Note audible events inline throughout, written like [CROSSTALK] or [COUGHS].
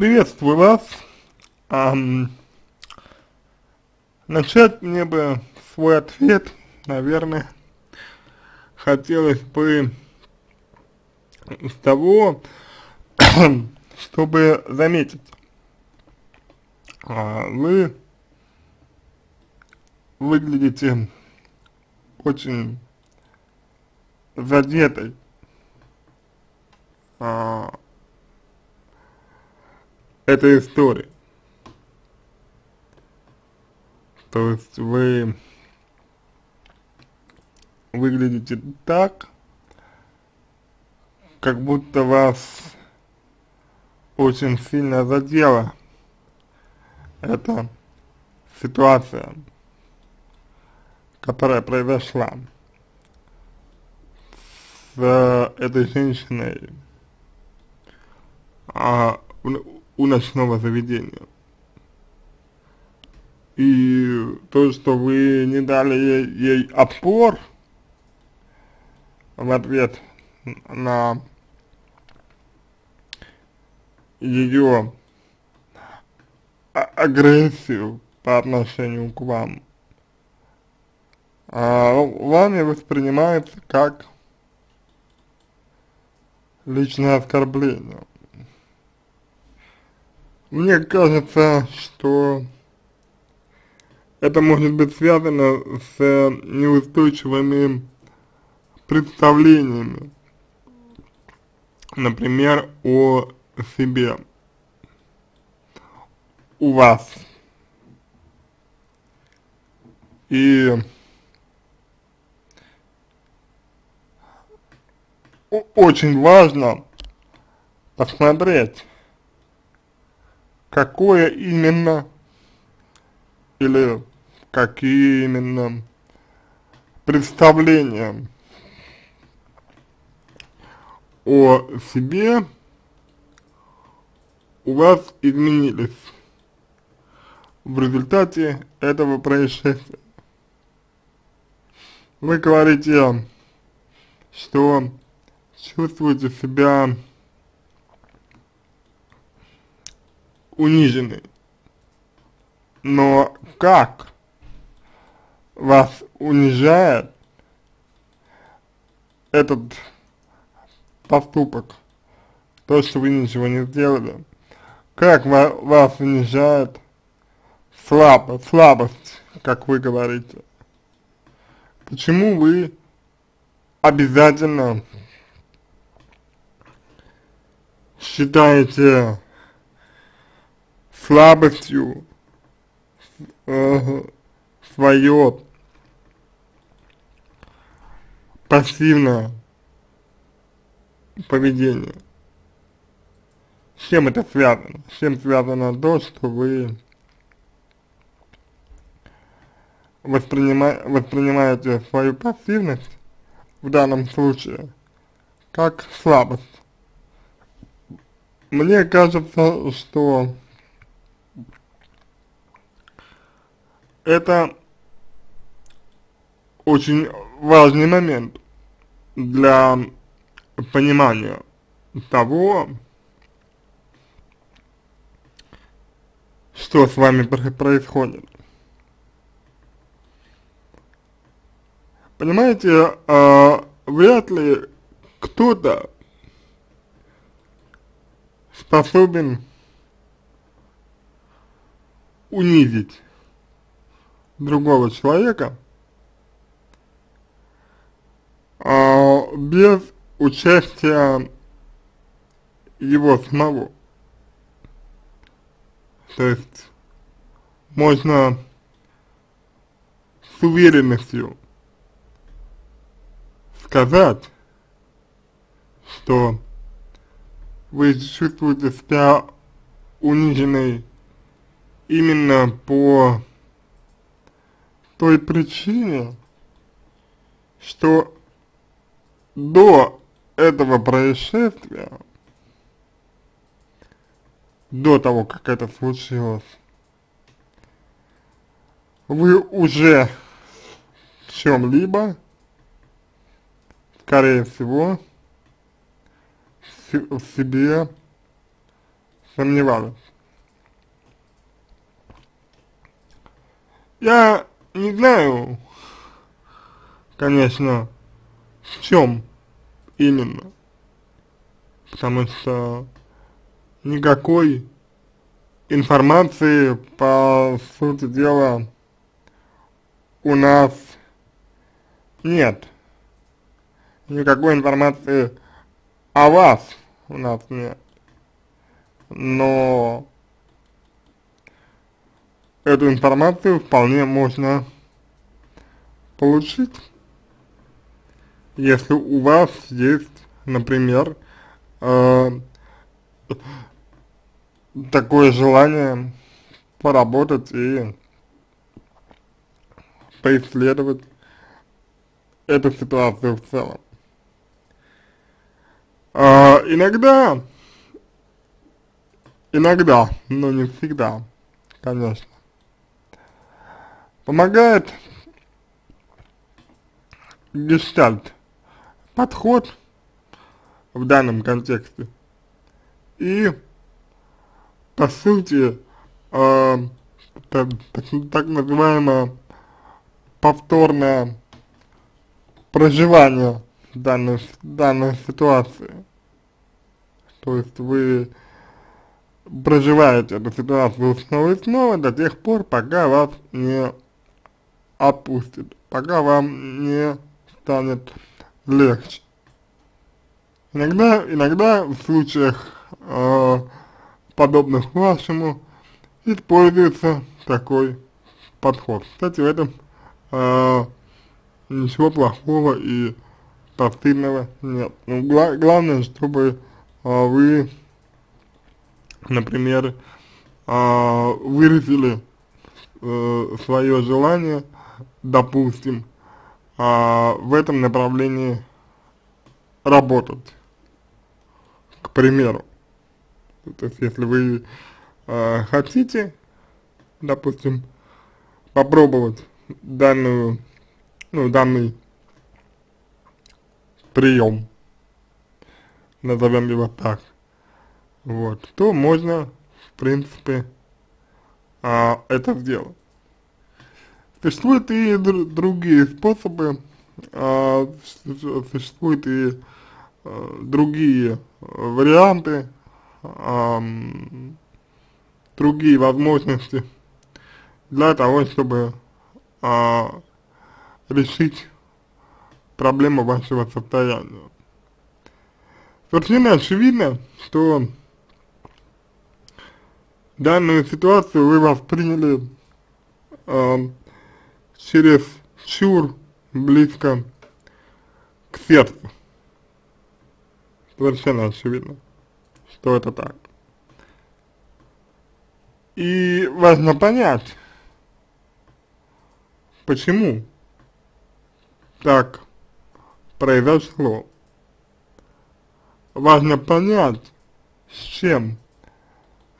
Приветствую вас. Ам, начать мне бы свой ответ, наверное, хотелось бы с того, [COUGHS] чтобы заметить, а, вы выглядите очень задетой а, этой истории. То есть вы выглядите так, как будто вас очень сильно задела эта ситуация, которая произошла с этой женщиной а, у ночного заведения. И то, что вы не дали ей, ей опор в ответ на ее агрессию по отношению к вам, а вами воспринимается как личное оскорбление. Мне кажется, что это может быть связано с неустойчивыми представлениями, например, о себе у вас. И очень важно посмотреть, какое именно или какие именно представления о себе у вас изменились в результате этого происшествия. Вы говорите, что чувствуете себя унижены. Но как вас унижает этот поступок, то, что вы ничего не сделали, как вас унижает слабость, слабость, как вы говорите. Почему вы обязательно считаете слабостью э, свое пассивное поведение. С чем это связано? С чем связано то, что вы воспринима воспринимаете свою пассивность в данном случае как слабость. Мне кажется, что это очень важный момент для понимания того, что с вами происходит. Понимаете, э, вряд ли кто-то способен унизить другого человека а, без участия его самого. То есть можно с уверенностью сказать, что вы чувствуете себя униженной именно по той причине, что до этого происшествия, до того, как это случилось, вы уже в чем-либо, скорее всего, в себе сомневались. Я не знаю, конечно, в чем именно, потому что никакой информации, по сути дела, у нас нет. Никакой информации о вас у нас нет. Но эту информацию вполне можно получить, если у вас есть, например, э, такое желание поработать и поисследовать эту ситуацию в целом. А, иногда, иногда, но не всегда, конечно, помогает гештальт подход в данном контексте и по сути э, так, так называемое повторное проживание данной, данной ситуации. То есть вы проживаете эту ситуацию снова и снова до тех пор, пока вас не отпустит, пока вам не станет легче. Иногда, иногда в случаях э, подобных вашему используется такой подход. Кстати, в этом э, ничего плохого и постыдного нет. Ну, гла главное, чтобы э, вы, например, э, выразили э, свое желание, допустим, э, в этом направлении работать, к примеру. То есть, если вы э, хотите, допустим, попробовать данную, ну, данный прием, назовем его так, вот, то можно, в принципе, а, это сделать. Существуют и др другие способы, а, существуют и а, другие варианты, а, другие возможности для того, чтобы а, решить проблему вашего состояния. Совершенно очевидно, что данную ситуацию вы восприняли э, через чур близко к сердцу. Совершенно очевидно, что это так. И важно понять, почему так произошло. Важно понять, с чем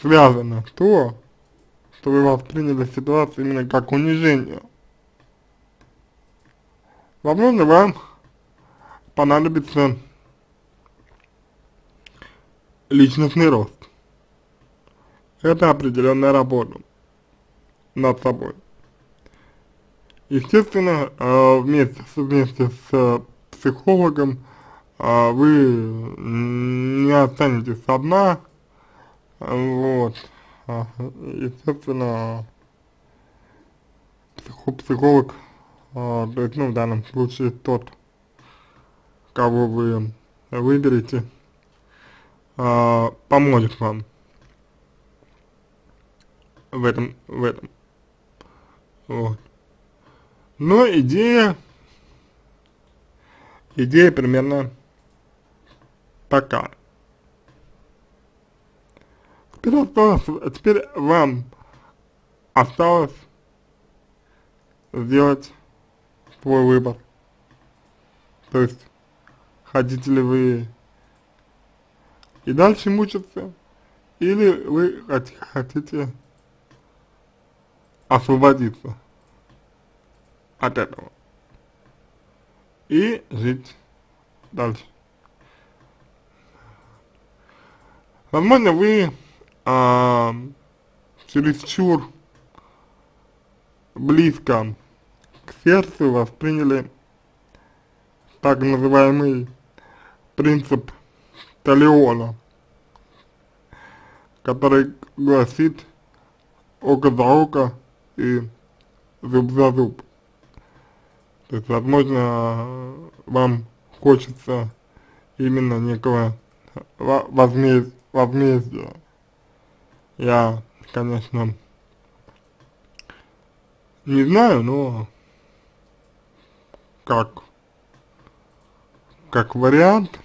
связано то, что вы восприняли ситуацию именно как унижение. Возможно, вам понадобится личностный рост. Это определенная работа над собой. Естественно, э, вместе, вместе с психологом а, вы не останетесь одна, вот, естественно, психолог, ну, в данном случае тот, кого вы выберете, поможет вам в этом, в этом, вот. Но идея Идея примерно такая. Теперь, осталось, теперь вам осталось сделать свой выбор. То есть, хотите ли вы и дальше мучиться, или вы хотите освободиться от этого и жить дальше. Возможно, вы а, чересчур близко к сердцу восприняли так называемый принцип Талиона, который гласит око за око и зуб за зуб. То есть, возможно, вам хочется именно некого возмездия. возмездия. Я, конечно, не знаю, но как, как вариант,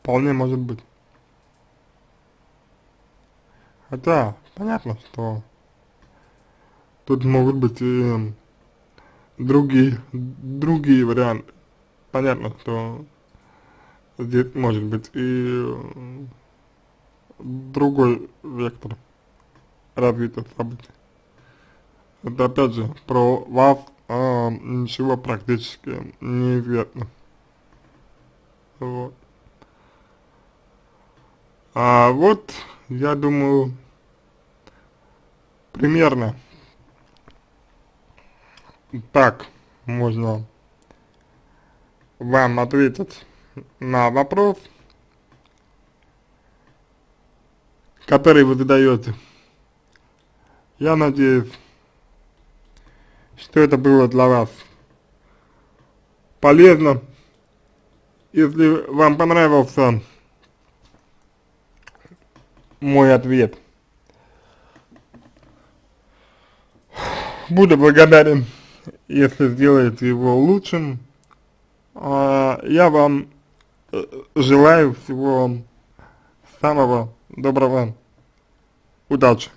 вполне может быть. Хотя, понятно, что тут могут быть и другие, другие варианты. Понятно, что здесь может быть и другой вектор развития событий. Это опять же про вас а, ничего практически не известно. Вот. А вот, я думаю, примерно так можно вам ответить на вопрос, который вы задаете. Я надеюсь, что это было для вас полезно. Если вам понравился мой ответ, буду благодарен, если сделаете его лучшим. А, я вам э, желаю всего самого доброго, удачи!